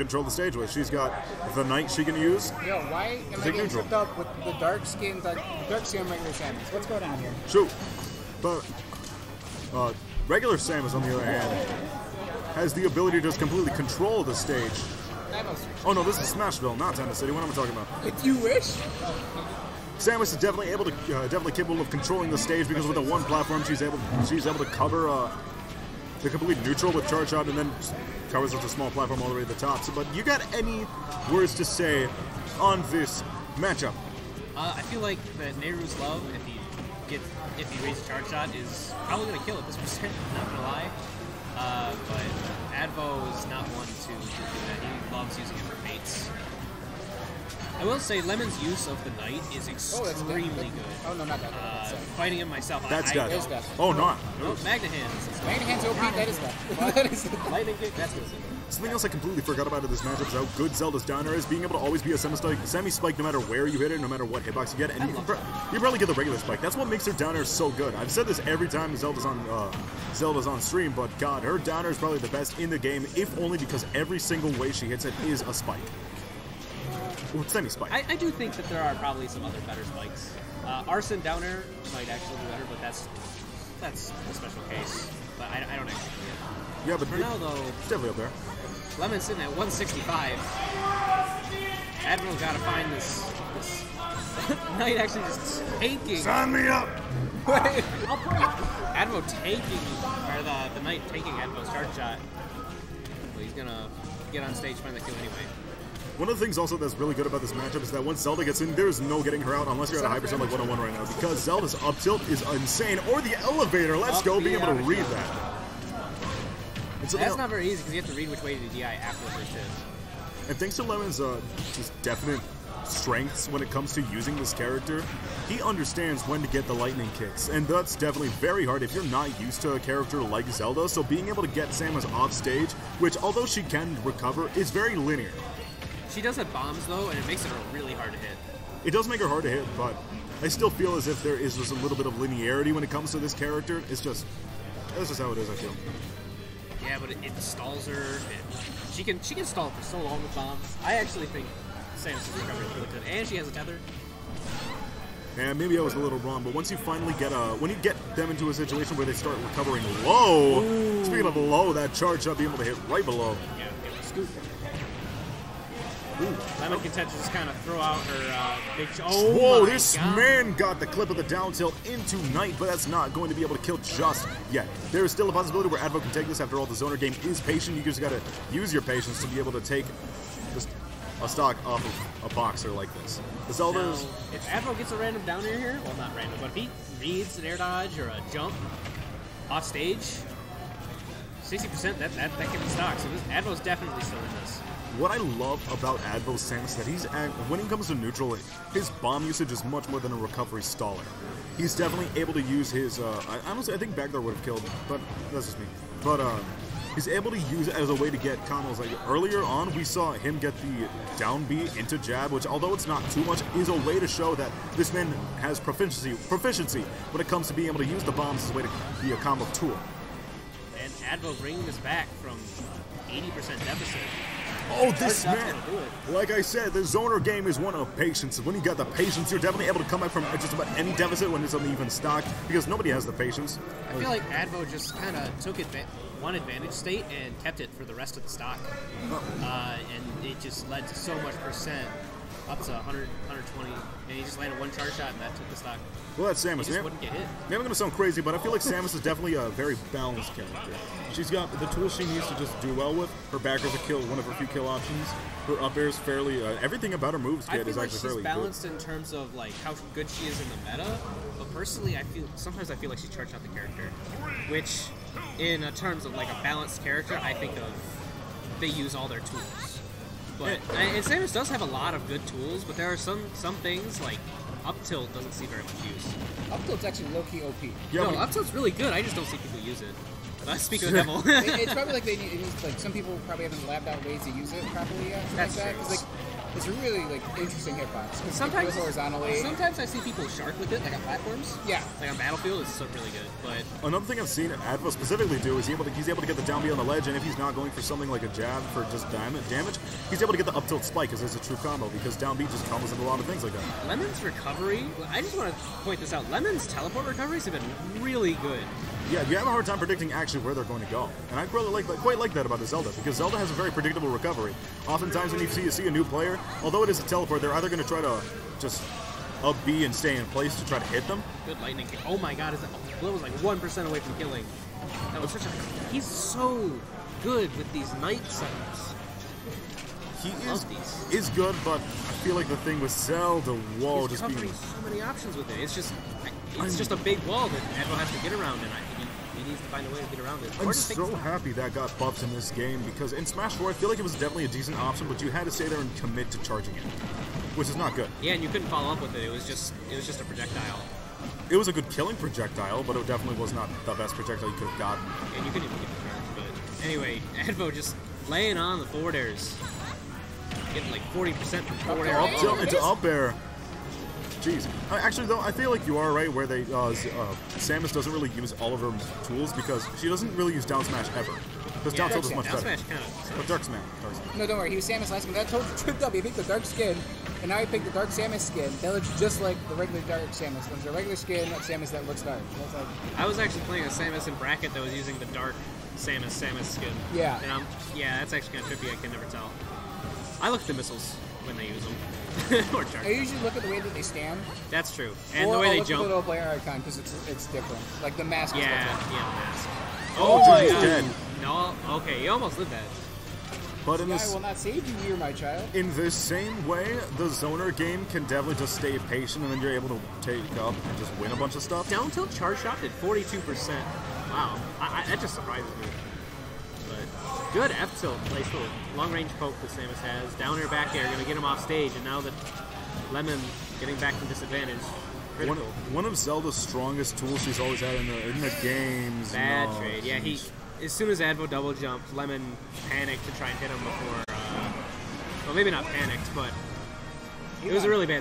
control the stage with. She's got the knight she can use. Yo, why am I getting tripped up with the dark skin, the dark skin regular Samus? What's going on here? Shoot. But uh, regular Samus, on the other hand, has the ability to just completely control the stage. Oh no, this is Smashville, not Town and City. What am I talking about? If you wish. Samus is definitely able to, uh, definitely capable of controlling the stage because with the one platform she's able, she's able to cover uh, the complete neutral with charge shot and then covers with a small platform all the way to the top. So, but you got any words to say on this matchup? Uh, I feel like that Nehru's love, if he gets, if he raises charge shot, is probably gonna kill at this percent. Not gonna lie. Uh, but Advo is not one to, to do that. He loves using it for baits. I will say Lemon's use of the knight is Oh, extremely death. good. Oh no, not that. Uh, That's fighting him myself, That's I, death. I Is death. Oh, not. Oh, Magna Hands. Main hands OP. That is that. that is that. Lightning kick. That's good. Something else I completely forgot about in this matchup is how good Zelda's down air is, being able to always be a semi-spike, semi-spike no matter where you hit it, no matter what hitbox you get, and you, can pr- you probably get the regular spike. That's what makes her down air so good. I've said this every time Zelda's on uh, Zelda's on stream, but God, her down air is probably the best in the game, if only because every single way she hits it is a spike. Well, semi-spike. I, I do think that there are probably some other better spikes. Uh, Arson Downer might actually be better, but that's that's a special case. But I, I don't actually see yeah, but For now, though, it's definitely up there. Lemon's sitting at 165. Advo got to find this. this Knight actually just taking. Sign me up! Advo taking, or the, the Knight taking Advo's charge shot. Well, he's gonna get on stage, find the kill anyway. One of the things also that's really good about this matchup is that once Zelda gets in, there's no getting her out unless you're at a high percent like 101 right now. Because Zelda's up tilt is insane. Or the elevator. Let's Up go, being able to read that. Something That's not very easy because you have to read which way to DI after the first hit. and thanks to Lemon's uh, just definite strengths when it comes to using this character, he understands when to get the lightning kicks. And that's definitely very hard if you're not used to a character like Zelda. So being able to get Samus off stage, which although she can recover, is very linear. She does have bombs though, and it makes it really hard to hit. It does make her hard to hit, but I still feel as if there is just a little bit of linearity when it comes to this character. It's just that's just how it is. I feel. Yeah, but it, it stalls her. And she can she can stall for so long with bombs. I actually think Samus' recovery is really good, and she has a tether. And maybe I was a little wrong, but once you finally get a when you get them into a situation where they start recovering low. Speaking of low, that charge shot being able to hit right below. Yeah, it was scoop. Lemon tend to just kind of throw out her uh, big. Oh Whoa, this God. man got the clip of the down tilt into Knight, but that's not going to be able to kill just yet. There is still a possibility where Advo can take this. After all, the zoner game is patient. You just got to use your patience to be able to take just a stock off of a boxer like this. The Zelda's. if Advo gets a random down air here, well, not random, but if he reads an air dodge or a jump off stage, 60%, that, that, that can be stock. So this Advo's definitely still in this. What I love about Advo Samus is that he's when it comes to neutral, his bomb usage is much more than a recovery staller. He's definitely able to use his. Uh, I honestly, I think Bagdar would have killed, but that's just me. But uh, he's able to use it as a way to get combos. Like earlier on, we saw him get the down B into jab, which although it's not too much, is a way to show that this man has proficiency proficiency when it comes to being able to use the bombs as a way to be a combo tool. And Advo bringing this back from 80% deficit. Oh, this man! not to do it. Like I said, the zoner game is one of patience. When you got the patience, you're definitely able to come back from just about any deficit when it's uneven stock because nobody has the patience. I feel like Advo just kind of took adva- one advantage state and kept it for the rest of the stock. Uh, and it just led to so much percent, up to 100, 120. And he just landed one charge shot and that took the stock. Well, that's He Samus. just Maybe, wouldn't get hit. maybe I'm going to sound crazy, but I feel like Samus is definitely a very balanced character. She's got the tools she needs to just do well with. Her back is a kill, one of her few kill options. Her up air is fairly. Uh, everything about her moves I feel is like actually she's fairly balanced in terms of like how good she is in the meta, but personally, I feel sometimes I feel like she's charged out the character, which, in terms of like a balanced character, I think of they use all their tools. But and Samus does have a lot of good tools, but there are some some things like up tilt doesn't see very much use. Up tilt's actually low key OP. good. Yeah, no, when- up tilt's really good. I just don't see people use it. Uh, speak of devil, It- it's probably like they need, it needs, like some people probably haven't labbed out ways to use it properly yet. That's like that. true. 'Cause, like it's really like interesting hitbox. 'cause it sometimes goes horizontally. Sometimes I see people shark with it, like on platforms. Yeah. Like on Battlefield, it's so really good. But Another thing I've seen Advo specifically do is he able to, he's able to get the down B on the ledge, and if he's not going for something like a jab for just damage, damage he's able to get the up tilt spike because there's a true combo because down B just combos into a lot of things like that. Lemon's recovery, I just want to point this out. Lemon's teleport recoveries have been really good. Yeah, you have a hard time predicting actually where they're going to go, and I really like quite like that about the Zelda because Zelda has a very predictable recovery. Oftentimes when you see, you see a new player, although it is a teleport, they're either going to try to just up B and stay in place to try to hit them, Good lightning kick. Oh my god, is that oh, Will was like one percent away from killing. That was such a. He's so good with these night setups. he is is good, but I feel like the thing with Zelda, whoa, He's just being so many options with it. It's just, it's just a big wall that Advo has to get around, and I think he, he needs to find a way to get around it. I'm Or just take so happy that got buffed in this game because in Smash 4, I feel like it was definitely a decent option, but you had to stay there and commit to charging it, which is not good. Yeah, and you couldn't follow up with it. It was just, it was just a projectile, It was a good killing projectile, but it definitely was not the best projectile you could have gotten. and you couldn't even get the charge. But anyway, Advo just laying on the forward airs, getting like 40% from forward air. Up Up tilt it into up air. Jeez. I- Actually, though, I feel like you are right where they uh, uh, Samus doesn't really use all of her tools because she doesn't really use down smash ever. Because down tilt is much Down better. smash kind of. But dark smash. Dark smash. No, don't worry. He was Samus last game. That told you tripped up. He picked the dark skin, and now he picked the dark Samus skin. That looks just like the regular dark Samus. There's a regular skin of Samus that looks dark. That's like, I was actually playing a Samus in bracket that was using the dark Samus Samus skin. Yeah. And I'm, yeah, that's actually kind of trippy. I can never tell. I look at the missiles when they use them. or I usually look at the way that they stand, That's true. And or the way I'll they look at the jump. little player icon because it's it's different. Like the mask. is Yeah, different. yeah. the mask. Oh, oh my he's God. dead. No, okay, you almost lived that. But in this, I will not save you, here, my child. in this same way, the zoner game can definitely just stay patient, and then you're able to take up and just win a bunch of stuff. Down tilt charge shot did 42%. Wow, I, I, that just surprises me. But good F tilt place the long range poke that Samus has. Down air back air, gonna get him off stage, and now that Lemon getting back from disadvantage. One, one of Zelda's strongest tools she's always had in the in the games. Bad trade. Yeah, he. As soon as Advo double jumped, Lemon panicked to try and hit him before. Uh, well, maybe not panicked, but it was a really bad